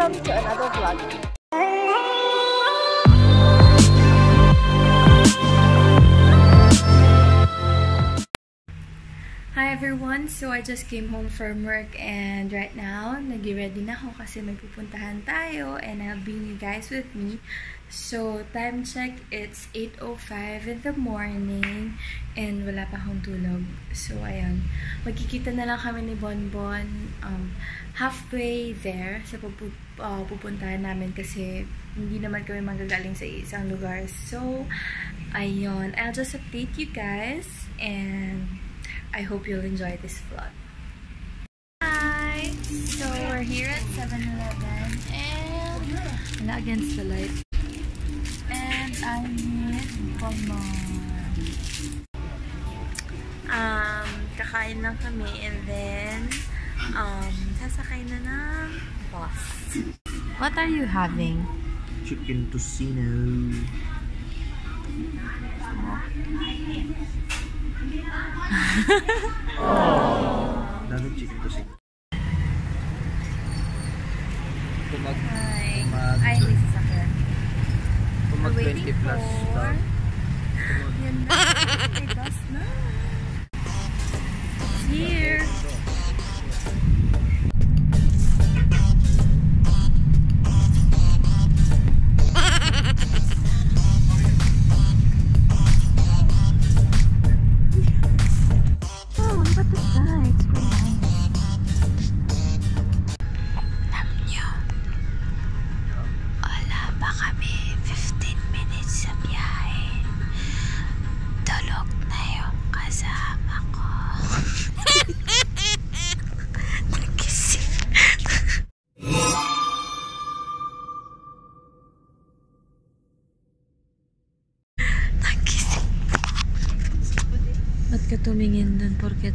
welcome to another vlog. Hi everyone! So I just came home from work and right now, nag-ready na ako kasi may pupuntahan tayo and I'll bring you guys with me. So, time check, it's 8.05 in the morning and wala pa akong tulog. So, ayun. Magkikita na lang kami ni Bonbon um, halfway there sa pupu uh, namin kasi hindi naman kami magagaling sa isang lugar. So, ayun. I'll just update you guys and I hope you'll enjoy this vlog. Hi! So, we're here at 7-Eleven and wala against the light. Bonbon. Um, kakain lang kami and then um, sasakay na ng bus. What are you having? Chicken tocino. Daming chicken tocino. Kung mag, Hi. Ay, kung mag We're 20 waiting plus daw. Yan na. May bus na. Here. Tumingin dun porket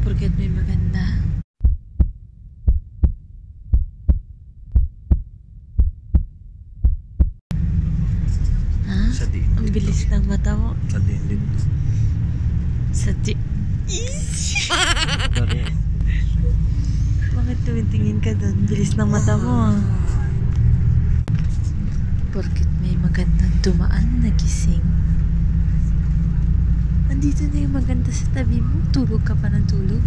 porket may maganda? Ha? Sa din. Ang bilis ng mata mo. Sa din din. Sa di... Dari. Bakit tumitingin ka doon? Bilis ng mata mo ah. Porkit may magandang dumaan nagising. Andito na yung maganda sa tabi mo. Tulog ka pa ng tulog.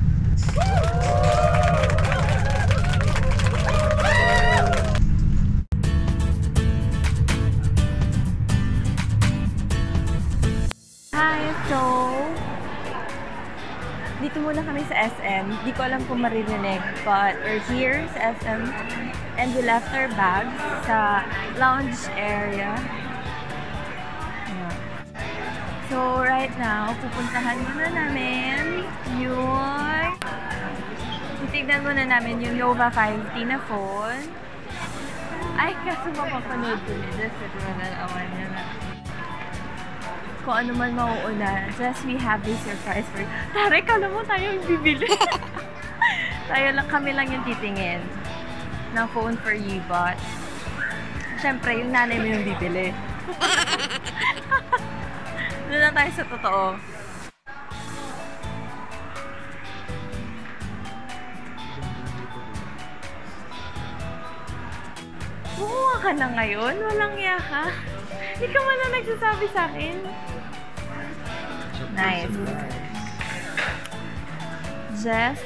Hi, so... Dito muna kami sa SM. Di ko alam kung maririnig, but we're here sa SM. And we left our bags sa lounge area. So, right now, pupuntahan muna namin yung... Titignan muna namin yung Nova 5T na phone. Ay, kaso mapapanood ko ni Jess. Ito na nalaman niya na kung ano man mauuna. Just we have this surprise for you. Tare, kala mo tayo yung bibili. tayo lang, kami lang yung titingin ng phone for you, but syempre, yung nanay mo yung bibili. Doon na tayo sa totoo. Kumuha ka na ngayon? Walang iya ka? Hindi ka man na nagsasabi sa akin. Nice. Jeff,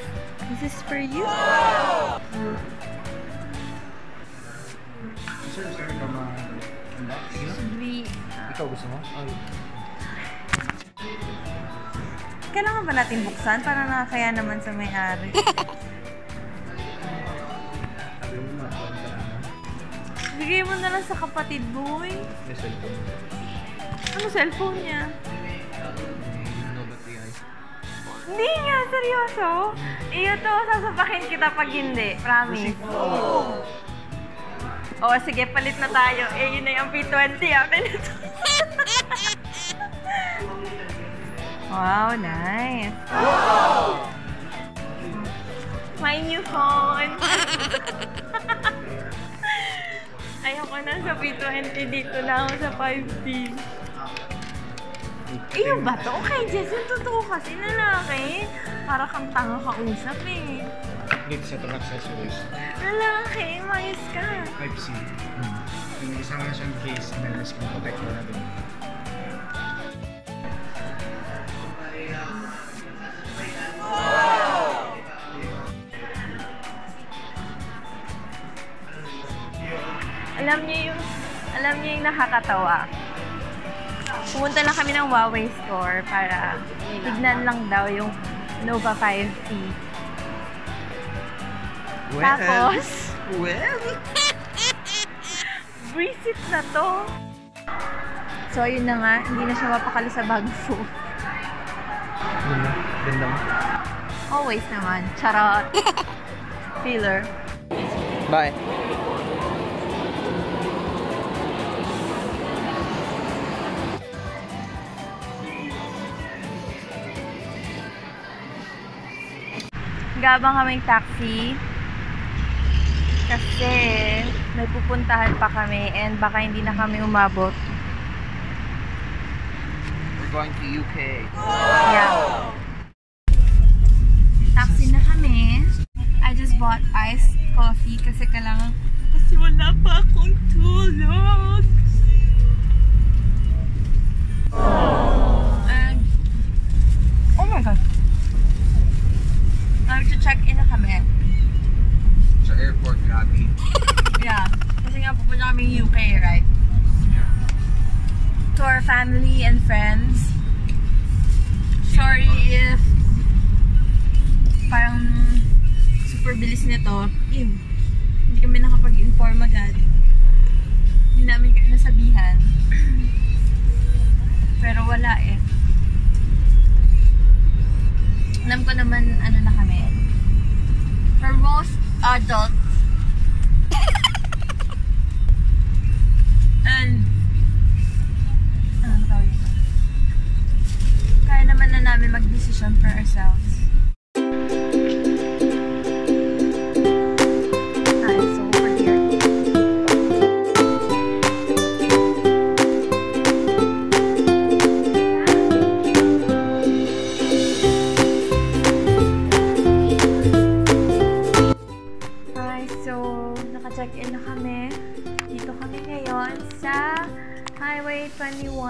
this is for you. Sir, sir ka ma... Should we... Ikaw gusto mo? Ay. Kailangan ba natin buksan para nakakaya naman sa may-ari? Bigay mo na lang sa kapatid mo eh. May cellphone. Ano cellphone niya? Hindi nga, seryoso. Iyo to, sasabakin kita pag hindi. Promise. O, sige, palit na tayo. Eh, yun na yung P20. Akin na to. wow, nice. My new phone. Ayoko na sa P20. Dito na ako sa 5T. Eh, yung bato? Okay, Jess, yung totoo kasi lalaki. Para kang tanga kausap eh. dito sa truck accessories. Lalaki, mayos ka. 5C. Hmm. Yung na siyang case na screen protector natin. Nakakatawa. Pumunta lang kami ng Huawei store para tignan lang daw yung Nova 5T. Tapos, well, Visit na to. So, yun na nga. Hindi na siya mapakali sa bag na. Ganda mo. Always naman. Charot. Filler. Bye. Gabang kaming taxi. Kasi may pupuntahan pa kami and baka hindi na kami umabot. We're going to UK. Yeah. Taxi na kami. I just bought iced coffee kasi kailangan kasi wala pa akong tulog. And, oh my god. Nag-check-in na kami. Sa airport lobby. Yeah. Kasi nga pupunta kami UK, right? To our family and friends. Sorry if parang super bilis nito. Ew.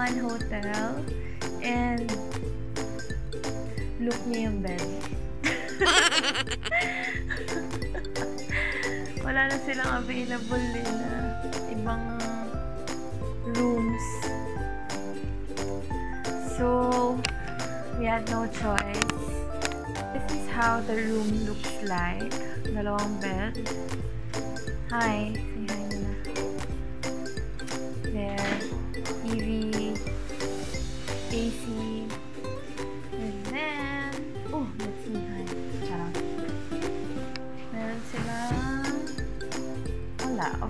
21 Hotel. And look niya yung bed. Wala na silang available eh na ibang rooms. So, we had no choice. This is how the room looks like. Dalawang bed. Hi. Say hi. There.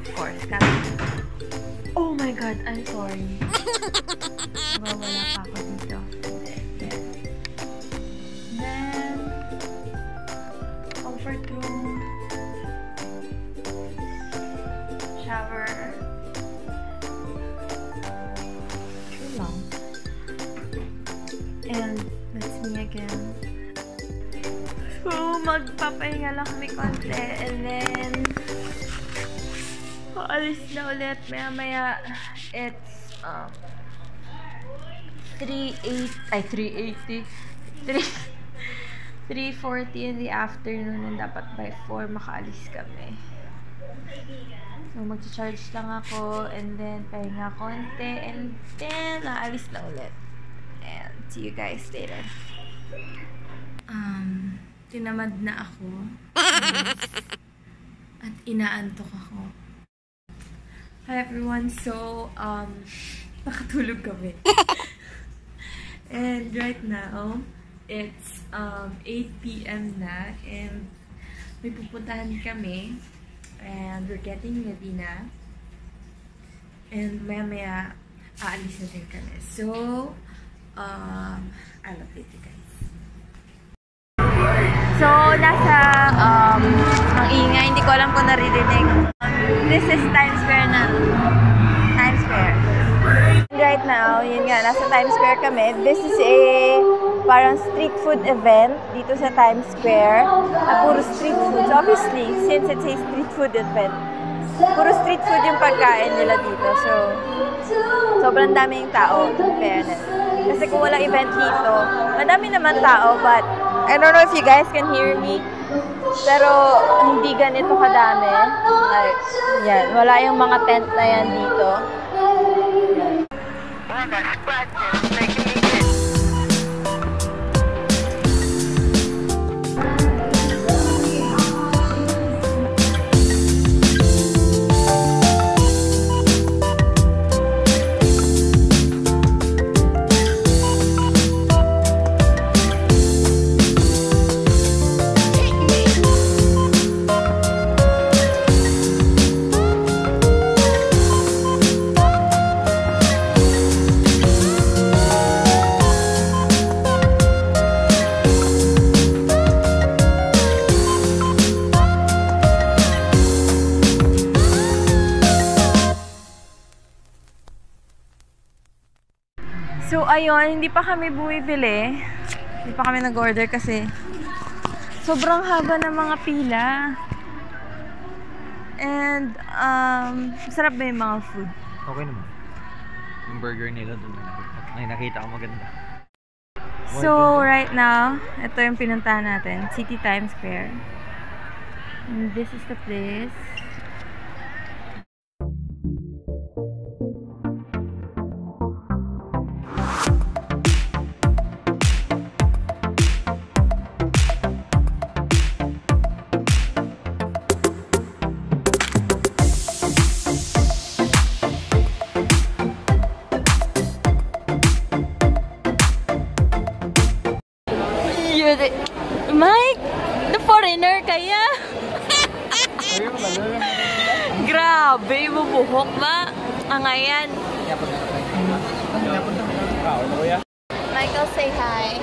Of course. Cabinet. Oh my god, I'm sorry. Diba, wala pa ako dito. Then, comfort room. Shower. True lang. And, that's me again. So, magpapahinga lang kami konti. And then, paalis na ulit. Maya maya, it's, um, 3.8, ay, 3.80. 3, 3.40 in the afternoon and dapat by 4 makaalis kami. So, mag-charge lang ako and then pahinga konti and then naalis na ulit. And see you guys later. Um, tinamad na ako. At inaantok ako. Hi everyone. So, um, nakatulog kami. and right now, it's um, 8 p.m. na and may pupuntahan kami and we're getting ready na and maya maya aalis na din kami. So, um, I'll update you guys. So, nasa, um, ang ingay, hindi ko alam kung naririnig. This is Times nasa Times Square kami. This is a parang street food event dito sa Times Square na puro street food. So obviously, since it's a street food event, puro street food yung pagkain nila dito. So, sobrang daming tao, in fairness. Kasi kung walang event dito, madami naman tao, but I don't know if you guys can hear me. Pero hindi ganito kadami. Like, yan. Wala yung mga tent na yan dito. on a spot and make ayun, hindi pa kami bumibili. Hindi pa kami nag-order kasi sobrang haba ng mga pila. And, um, sarap ba yung mga food? Okay naman. Yung burger nila doon. Ay, nakita ko maganda. So, right now, ito yung pinuntahan natin. City Times Square. And this is the place. Grabe, bubuhok ba? Ang ayan. Michael, say hi.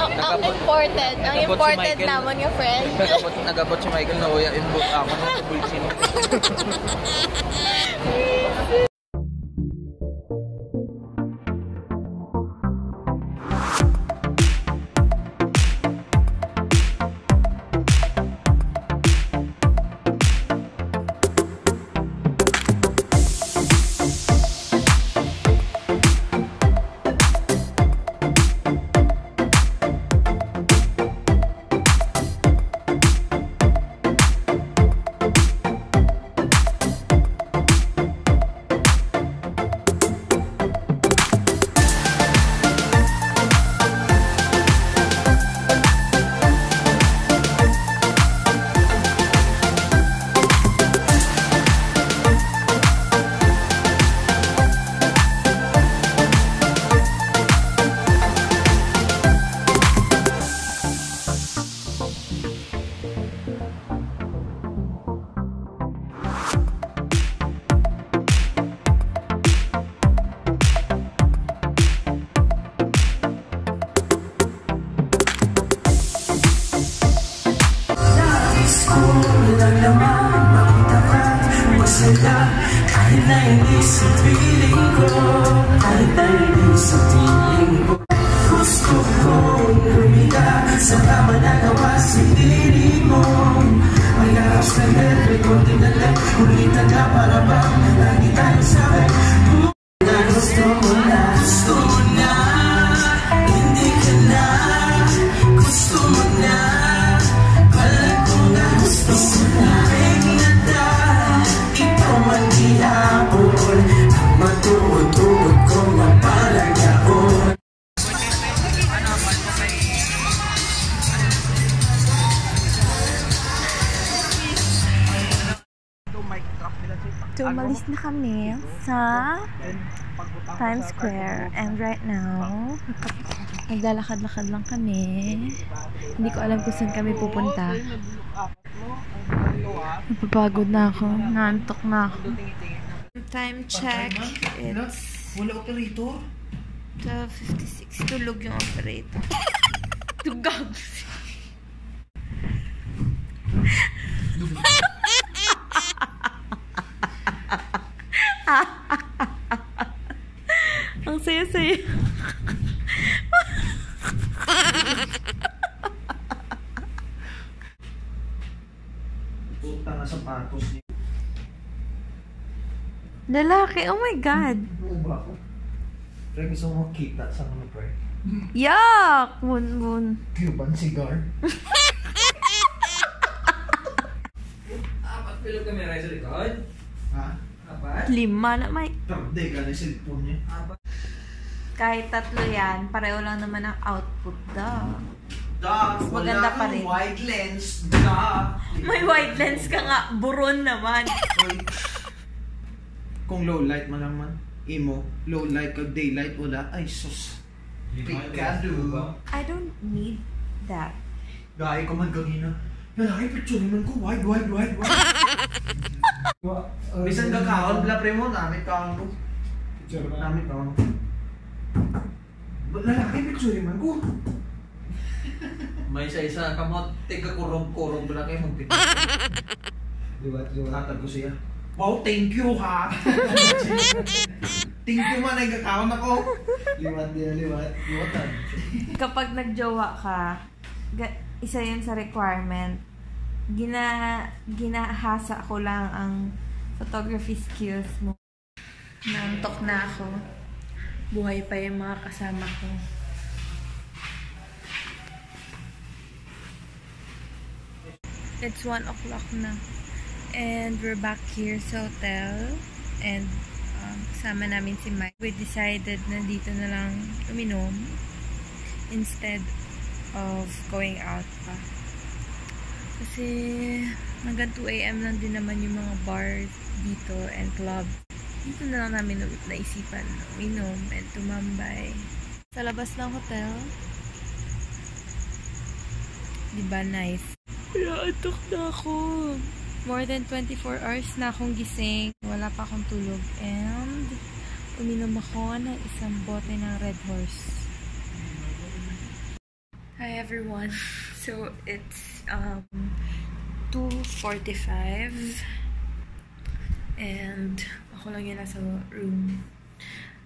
Ang, ang imported. Ang Michael. naman yung friend. nagabot, nagabot si Michael na kuya, yung book ako ng tubulsin. So, umalis na kami sa Times Square. And right now, naglalakad-lakad lang kami. Hindi ko alam kung saan kami pupunta. Napapagod na ako. Naantok na ako. Time check. It's Wala operator? 12.56. Tulog yung operator. Tugag. Ang saya-saya. Puta nga sapatos niya. Lalaki, oh my God. Oo ba ako? Pre, gusto mo kita sa ano, pre? Yuck! Bun, bun. Cuban cigar. Apat pilo kamera sa likod? Lima na, Mike. Tarde ka na cellphone niya. Kahit tatlo yan, pareho lang naman ang output daw. Da, Maganda pa rin. wide lens. Da. May wide lens ka nga, buron naman. Kung low light man lang man. Imo, low light kag daylight wala. Ay, sus. Picado. I don't need that. Gaya ko man kagina. Lalaki, picture man ko. Wide, wide, wide, wide. Bisan ka kaon, bla pre mo, namit kaon ko. Namit kaon. Lalaki, picture man ko. May isa-isa kamot, tiga kurong-kurong ba kayo mong pito? Liwat, liwat. Tatag ko siya. Wow, thank you ha. thank you man, nagkakaon ako. Liwat, liwat, liwat. Liwatan. Kapag nagjowa ka, isa yun sa requirement. Gina, ginahasa ko lang ang photography skills mo. Nantok na ako. Buhay pa yung mga kasama ko. It's 1 o'clock na. And we're back here sa hotel. And um, kasama namin si Mike. We decided na dito na lang uminom instead of going out pa. Kasi hanggang 2 a.m. lang din naman yung mga bars dito and club. Dito na lang namin naisipan uminom and tumambay. Sa labas ng hotel. Diba nice? Naatok na ako. More than 24 hours na akong gising. Wala pa akong tulog. And uminom ako ng isang bote ng Red Horse. Hi everyone. So it's um 2:45 and ako lang yung nasa room.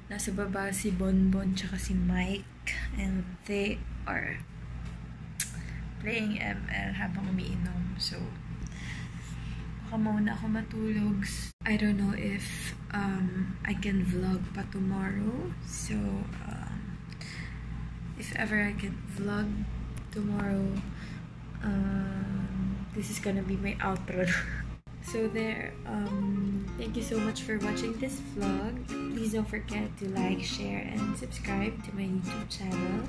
Nasa baba si Bonbon tsaka si Mike and they are playing ML habang umiinom. So baka muna ako matulog. I don't know if um I can vlog pa tomorrow. So um if ever I can vlog tomorrow, Um, this is gonna be my outro. So there um, thank you so much for watching this vlog. Please don't forget to like share and subscribe to my youtube channel.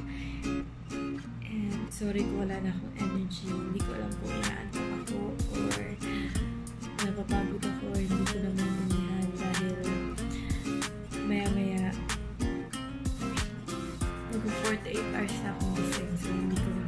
And sorry ko wala na akong energy. Hindi ko alam kung inaantok ako or napapagod ako or hindi ko naman munihan dahil maya maya mag 4 to 8 hours na ako so hindi ko